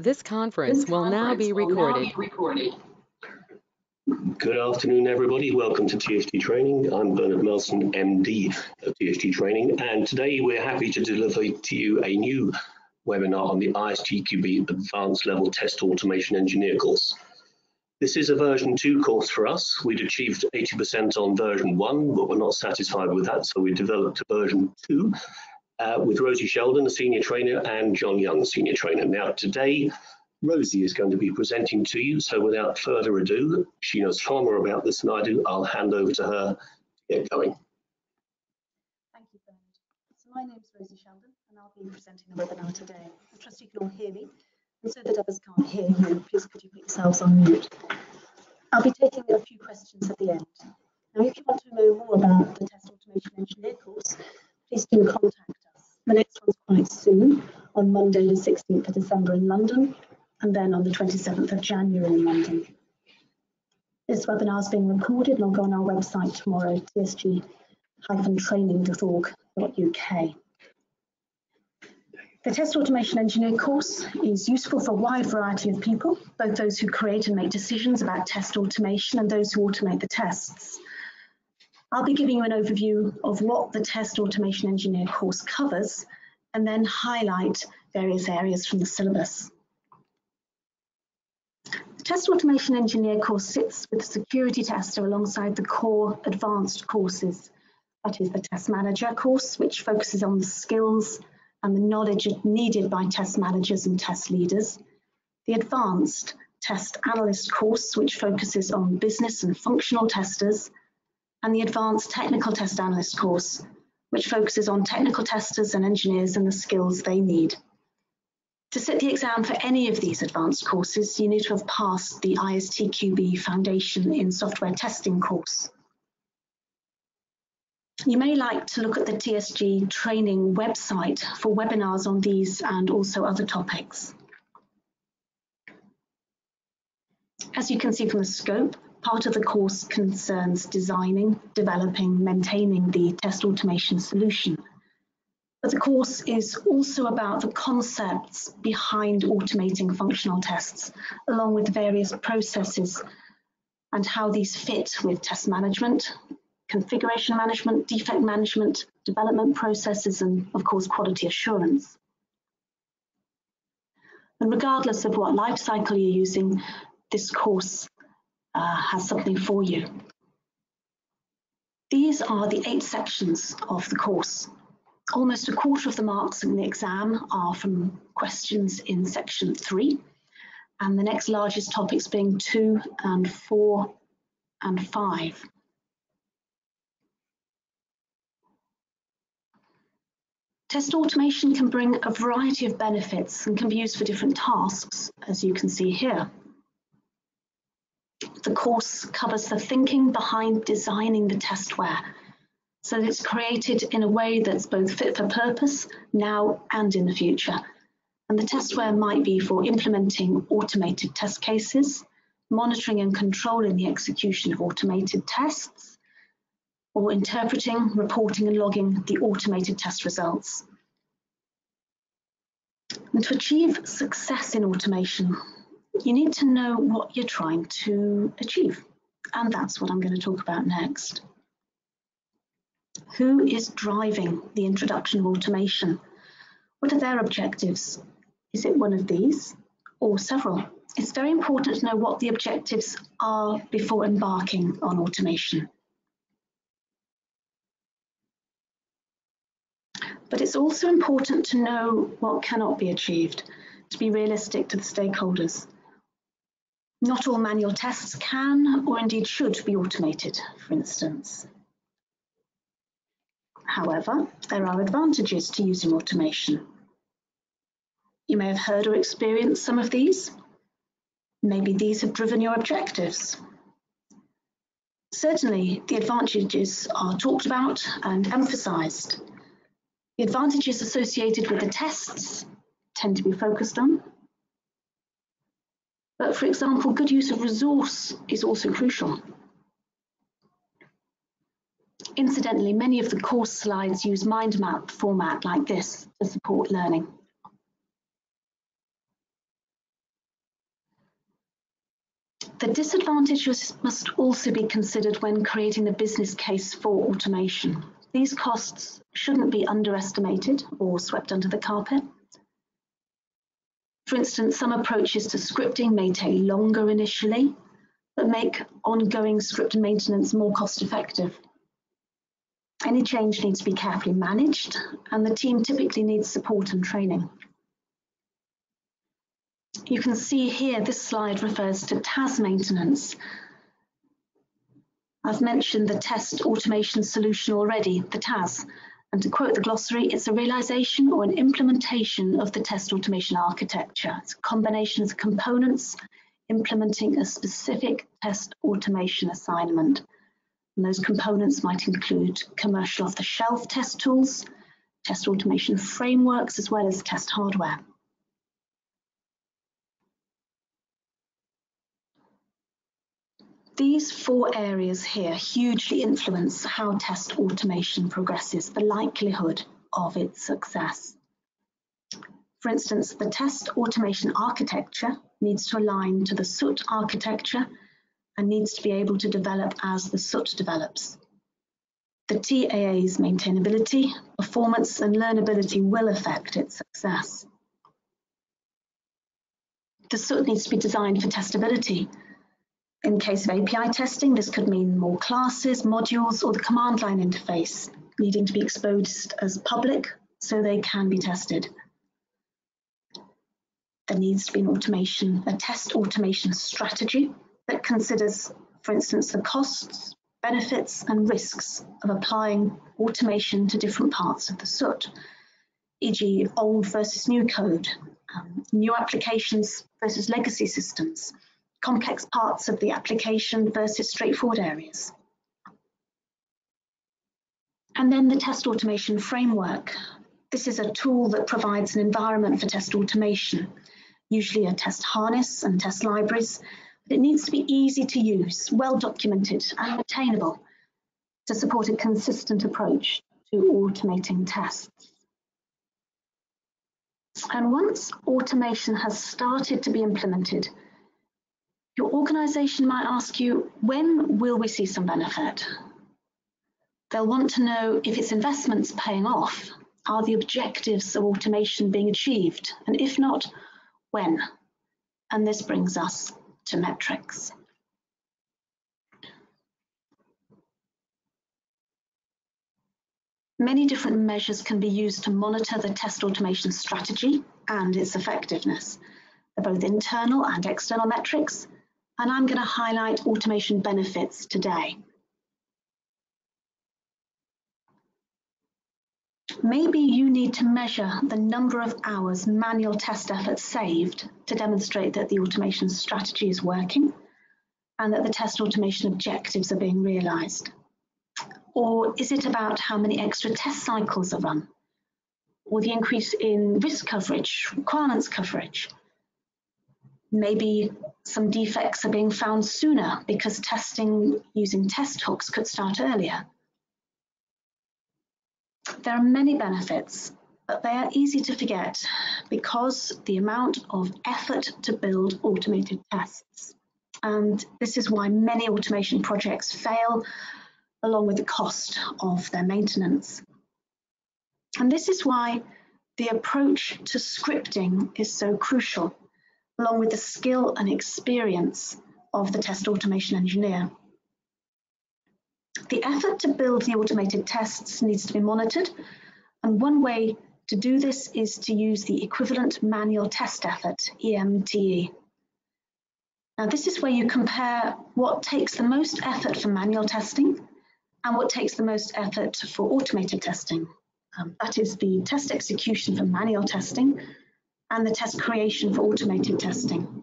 This conference will now be recorded. Good afternoon, everybody. Welcome to TSG Training. I'm Bernard Melson, MD of TSG Training, and today we're happy to deliver to you a new webinar on the ISTQB Advanced Level Test Automation Engineer course. This is a version 2 course for us. We'd achieved 80% on version 1, but we're not satisfied with that, so we developed a version 2 uh, with Rosie Sheldon, a senior trainer, and John Young, senior trainer. Now, today, Rosie is going to be presenting to you, so without further ado, she knows far more about this than I do. I'll hand over to her to get going. Thank you, Bernard. So my name is Rosie Sheldon, and I'll be presenting the webinar today. I trust you can all hear me, and so that others can't hear you, please could you put yourselves on mute. I'll be taking a few questions at the end. Now, if you want to know more about the Test Automation Engineer course, please do contact the next one's quite soon, on Monday, the 16th of December in London, and then on the 27th of January in London. This webinar is being recorded and will go on our website tomorrow, tsg-training.org.uk. The Test Automation Engineer course is useful for a wide variety of people, both those who create and make decisions about test automation and those who automate the tests. I'll be giving you an overview of what the Test Automation Engineer course covers and then highlight various areas from the syllabus. The Test Automation Engineer course sits with the Security Tester alongside the core advanced courses. That is the Test Manager course, which focuses on the skills and the knowledge needed by test managers and test leaders. The Advanced Test Analyst course, which focuses on business and functional testers and the Advanced Technical Test Analyst course, which focuses on technical testers and engineers and the skills they need. To sit the exam for any of these advanced courses, you need to have passed the ISTQB Foundation in Software Testing course. You may like to look at the TSG training website for webinars on these and also other topics. As you can see from the scope, Part of the course concerns designing, developing, maintaining the test automation solution. But the course is also about the concepts behind automating functional tests, along with various processes and how these fit with test management, configuration management, defect management, development processes, and of course, quality assurance. And regardless of what lifecycle you're using, this course uh, has something for you. These are the eight sections of the course. Almost a quarter of the marks in the exam are from questions in section three, and the next largest topics being two and four and five. Test automation can bring a variety of benefits and can be used for different tasks, as you can see here. The course covers the thinking behind designing the testware so that it's created in a way that's both fit for purpose now and in the future. And the testware might be for implementing automated test cases, monitoring and controlling the execution of automated tests, or interpreting, reporting and logging the automated test results. And to achieve success in automation, you need to know what you're trying to achieve. And that's what I'm going to talk about next. Who is driving the introduction of automation? What are their objectives? Is it one of these or several? It's very important to know what the objectives are before embarking on automation. But it's also important to know what cannot be achieved, to be realistic to the stakeholders. Not all manual tests can or indeed should be automated, for instance. However, there are advantages to using automation. You may have heard or experienced some of these. Maybe these have driven your objectives. Certainly, the advantages are talked about and emphasised. The advantages associated with the tests tend to be focused on, but for example, good use of resource is also crucial. Incidentally, many of the course slides use mind map format like this to support learning. The disadvantages must also be considered when creating the business case for automation. These costs shouldn't be underestimated or swept under the carpet. For instance, some approaches to scripting may take longer initially, but make ongoing script maintenance more cost effective. Any change needs to be carefully managed, and the team typically needs support and training. You can see here this slide refers to TAS maintenance. I've mentioned the test automation solution already, the TAS, and to quote the glossary, it's a realization or an implementation of the test automation architecture. It's a combination of components implementing a specific test automation assignment. And those components might include commercial off-the-shelf test tools, test automation frameworks, as well as test hardware. These four areas here hugely influence how test automation progresses, the likelihood of its success. For instance, the test automation architecture needs to align to the SUT architecture and needs to be able to develop as the SUT develops. The TAA's maintainability, performance and learnability will affect its success. The SUT needs to be designed for testability. In case of API testing, this could mean more classes, modules, or the command line interface needing to be exposed as public so they can be tested. There needs to be an automation, a test automation strategy that considers, for instance, the costs, benefits and risks of applying automation to different parts of the SUT, e.g. old versus new code, um, new applications versus legacy systems, complex parts of the application versus straightforward areas. And then the test automation framework. This is a tool that provides an environment for test automation, usually a test harness and test libraries But it needs to be easy to use, well documented and attainable to support a consistent approach to automating tests. And once automation has started to be implemented, your organisation might ask you, when will we see some benefit? They'll want to know if its investment's paying off. Are the objectives of automation being achieved? And if not, when? And this brings us to metrics. Many different measures can be used to monitor the test automation strategy and its effectiveness. They're both internal and external metrics, and I'm going to highlight automation benefits today. Maybe you need to measure the number of hours manual test effort saved to demonstrate that the automation strategy is working and that the test automation objectives are being realized. Or is it about how many extra test cycles are run? Or the increase in risk coverage, requirements coverage? Maybe some defects are being found sooner because testing using test hooks could start earlier. There are many benefits, but they are easy to forget because the amount of effort to build automated tests. And this is why many automation projects fail along with the cost of their maintenance. And this is why the approach to scripting is so crucial, along with the skill and experience of the test automation engineer. The effort to build the automated tests needs to be monitored, and one way to do this is to use the equivalent manual test effort, EMTE. Now this is where you compare what takes the most effort for manual testing and what takes the most effort for automated testing. Um, that is the test execution for manual testing and the test creation for automated testing.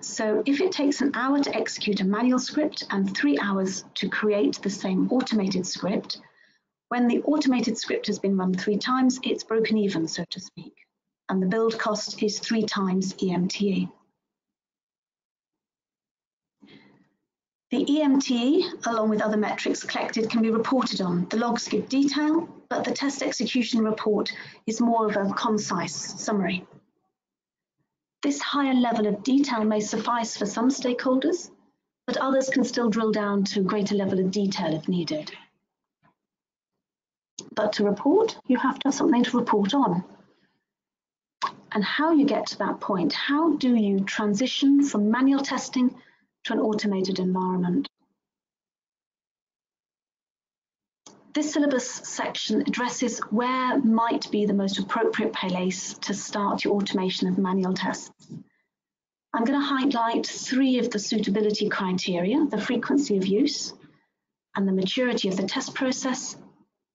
So if it takes an hour to execute a manual script and three hours to create the same automated script, when the automated script has been run three times, it's broken even, so to speak, and the build cost is three times EMTE. The EMTE, along with other metrics collected, can be reported on. The logs give detail, but the test execution report is more of a concise summary. This higher level of detail may suffice for some stakeholders, but others can still drill down to a greater level of detail if needed. But to report, you have to have something to report on. And how you get to that point, how do you transition from manual testing to an automated environment? This syllabus section addresses where might be the most appropriate place to start your automation of manual tests. I'm going to highlight three of the suitability criteria, the frequency of use and the maturity of the test process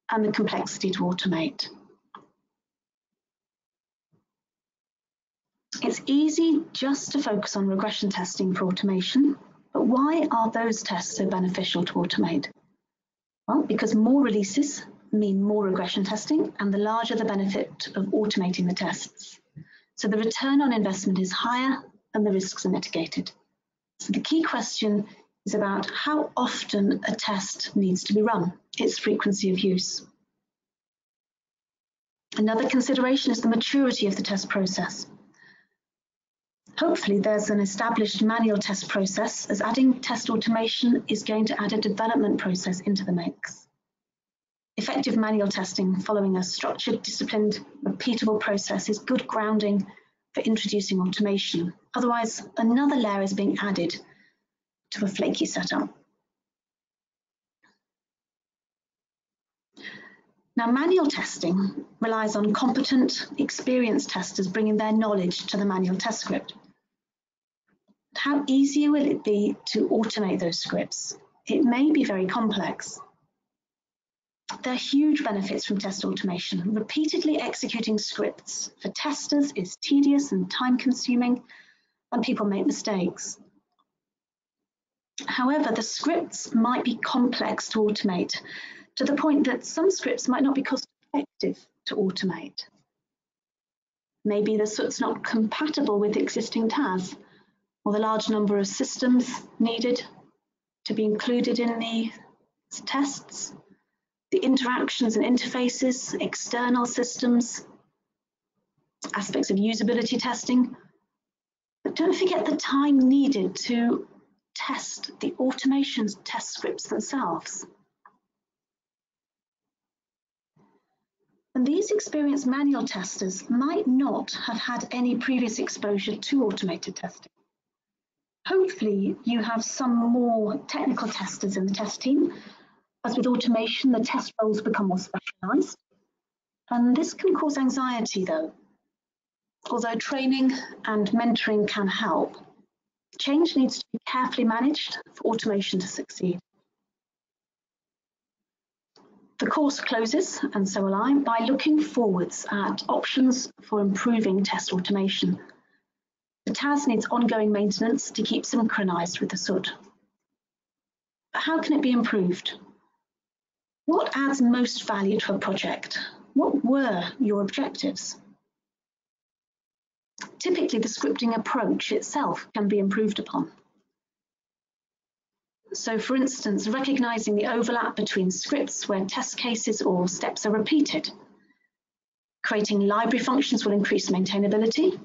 and the complexity to automate. It's easy just to focus on regression testing for automation, but why are those tests so beneficial to automate? Well, because more releases mean more regression testing and the larger the benefit of automating the tests. So the return on investment is higher and the risks are mitigated. So the key question is about how often a test needs to be run, its frequency of use. Another consideration is the maturity of the test process. Hopefully there's an established manual test process as adding test automation is going to add a development process into the mix. Effective manual testing following a structured, disciplined, repeatable process is good grounding for introducing automation. Otherwise, another layer is being added to a flaky setup. Now, manual testing relies on competent, experienced testers bringing their knowledge to the manual test script how easy will it be to automate those scripts? It may be very complex. There are huge benefits from test automation. Repeatedly executing scripts for testers is tedious and time consuming, and people make mistakes. However, the scripts might be complex to automate to the point that some scripts might not be cost effective to automate. Maybe the SUT's not compatible with existing TAS or the large number of systems needed to be included in the tests, the interactions and interfaces, external systems, aspects of usability testing. But don't forget the time needed to test the automation test scripts themselves. And these experienced manual testers might not have had any previous exposure to automated testing. Hopefully you have some more technical testers in the test team. As with automation, the test roles become more specialised. And this can cause anxiety though. Although training and mentoring can help, change needs to be carefully managed for automation to succeed. The course closes, and so will I, by looking forwards at options for improving test automation the TAS needs ongoing maintenance to keep synchronized with the SUT. But how can it be improved? What adds most value to a project? What were your objectives? Typically, the scripting approach itself can be improved upon. So for instance, recognizing the overlap between scripts where test cases or steps are repeated. Creating library functions will increase maintainability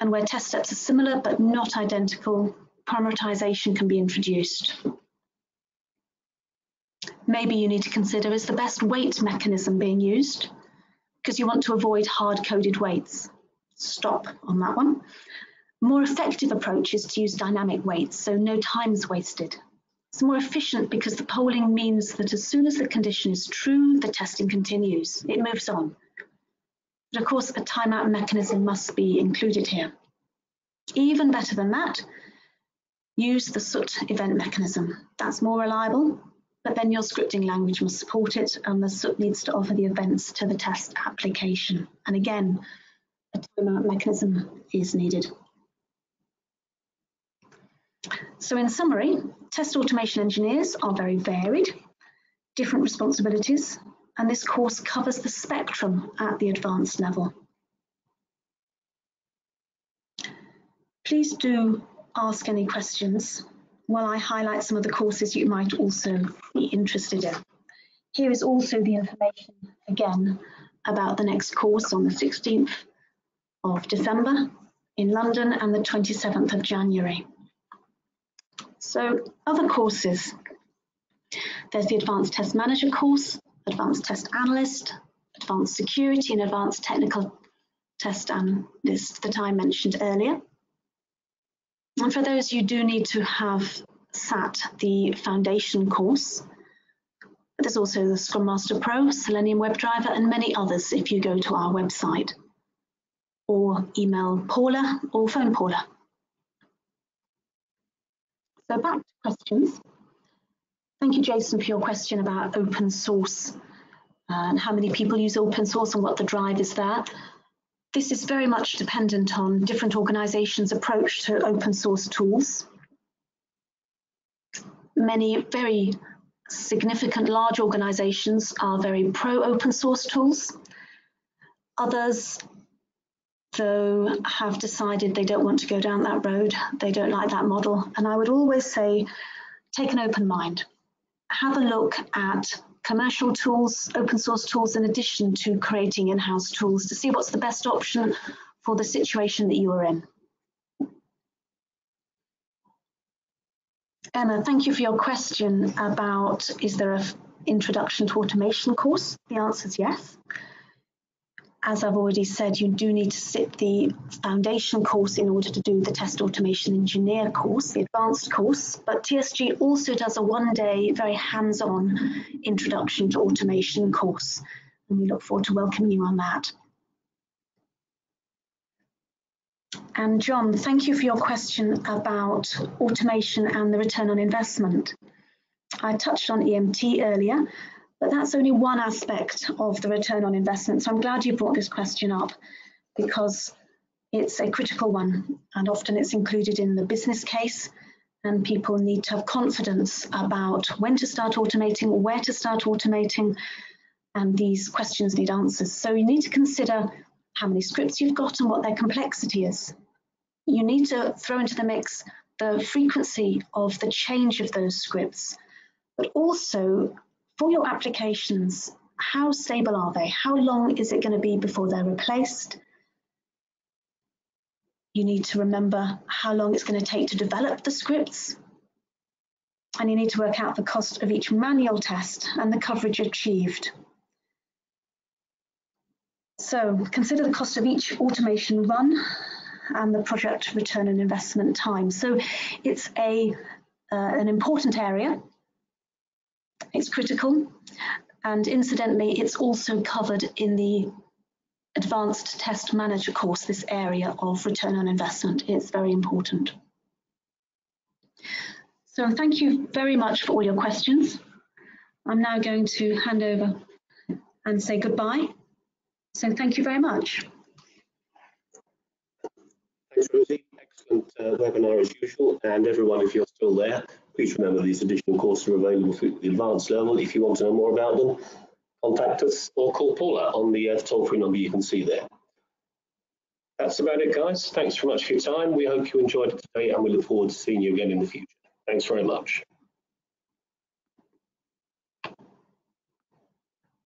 and where test steps are similar but not identical, parameterization can be introduced. Maybe you need to consider is the best wait mechanism being used because you want to avoid hard-coded waits. Stop on that one. More effective approach is to use dynamic waits, so no time is wasted. It's more efficient because the polling means that as soon as the condition is true, the testing continues. It moves on. But of course, a timeout mechanism must be included here. Even better than that, use the SUT event mechanism. That's more reliable, but then your scripting language must support it and the SUT needs to offer the events to the test application. And again, a timeout mechanism is needed. So in summary, test automation engineers are very varied, different responsibilities, and this course covers the spectrum at the advanced level. Please do ask any questions while I highlight some of the courses you might also be interested in. Here is also the information again about the next course on the 16th of December in London and the 27th of January. So other courses, there's the Advanced Test Manager course, Advanced Test Analyst, Advanced Security and Advanced Technical Test Analyst that I mentioned earlier. And for those you do need to have sat the foundation course. There's also the Scrum Master Pro, Selenium WebDriver and many others if you go to our website or email Paula or phone Paula. So back to questions. Thank you, Jason, for your question about open source and how many people use open source and what the drive is there. This is very much dependent on different organizations' approach to open source tools. Many very significant large organizations are very pro open source tools. Others though have decided they don't want to go down that road. They don't like that model. And I would always say, take an open mind. Have a look at commercial tools, open source tools, in addition to creating in-house tools to see what's the best option for the situation that you are in. Emma, thank you for your question about is there an introduction to automation course? The answer is yes as I've already said, you do need to sit the foundation course in order to do the test automation engineer course, the advanced course. But TSG also does a one day, very hands on introduction to automation course. And we look forward to welcoming you on that. And John, thank you for your question about automation and the return on investment. I touched on EMT earlier, but that's only one aspect of the return on investment. So I'm glad you brought this question up because it's a critical one and often it's included in the business case and people need to have confidence about when to start automating, where to start automating, and these questions need answers. So you need to consider how many scripts you've got and what their complexity is. You need to throw into the mix the frequency of the change of those scripts, but also for your applications, how stable are they? How long is it going to be before they're replaced? You need to remember how long it's going to take to develop the scripts. And you need to work out the cost of each manual test and the coverage achieved. So consider the cost of each automation run and the project return on investment time. So it's a, uh, an important area it's critical. And incidentally, it's also covered in the Advanced Test Manager course, this area of return on investment. It's very important. So thank you very much for all your questions. I'm now going to hand over and say goodbye. So thank you very much. Thanks, Rosie. Excellent uh, webinar as usual. And everyone, if you're still there, Please remember these additional courses are available for the advanced level. If you want to know more about them, contact us or call Paula on the uh, toll-free number you can see there. That's about it, guys. Thanks very much for your time. We hope you enjoyed it today and we look forward to seeing you again in the future. Thanks very much.